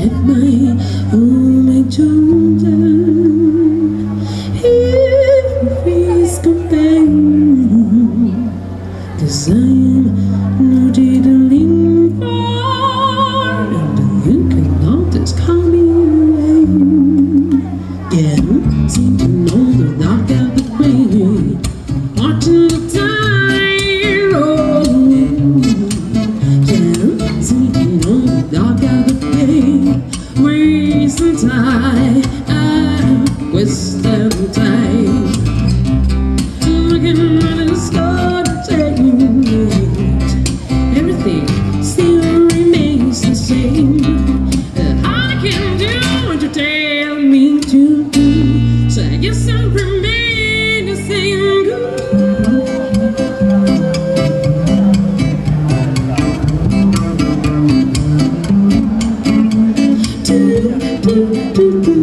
hết mây u mây trắng do do do